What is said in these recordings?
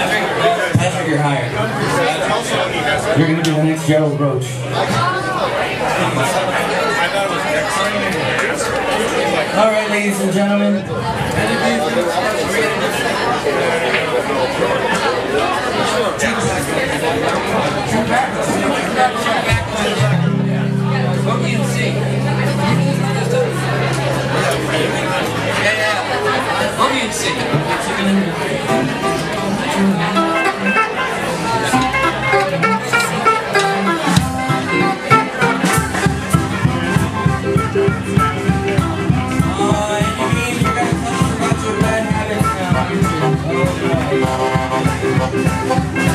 Patrick, you're hired. You're gonna be the next Gerald Roach. All right, ladies and gentlemen. Thank you.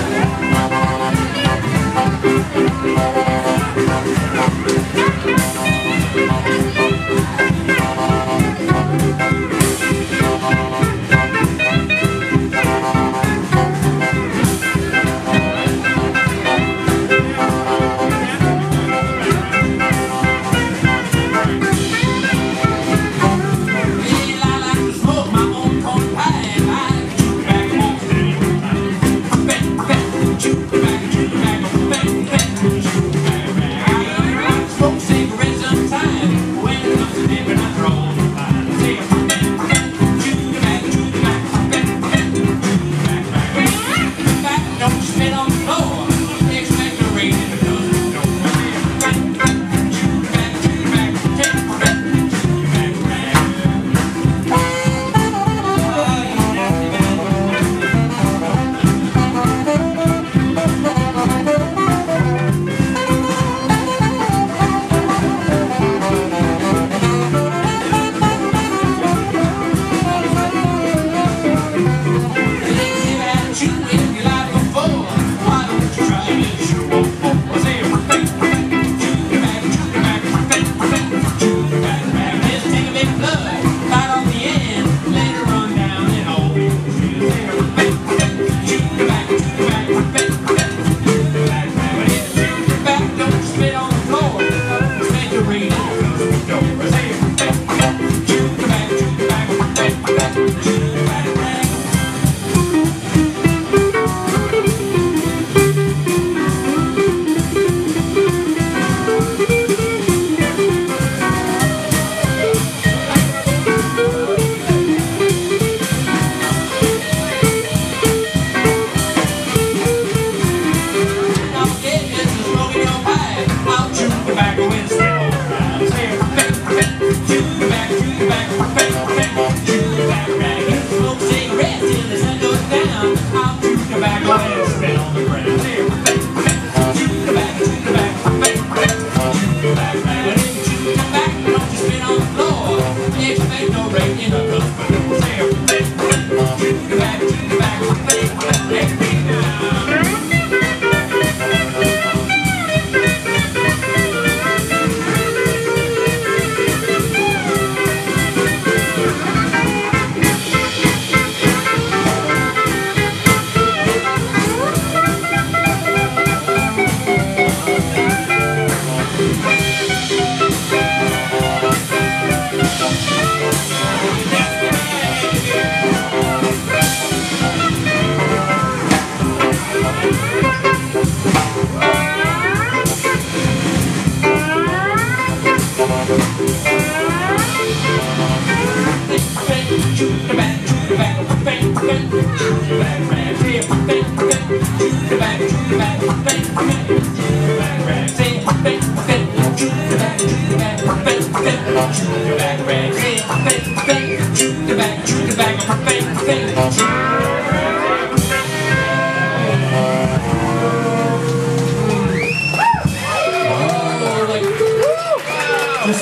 Just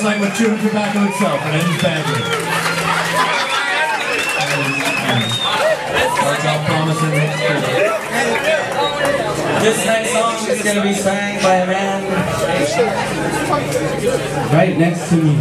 like with chewing tobacco itself, it ends badly. Promising. This next song is going to be sang by a man right next to me.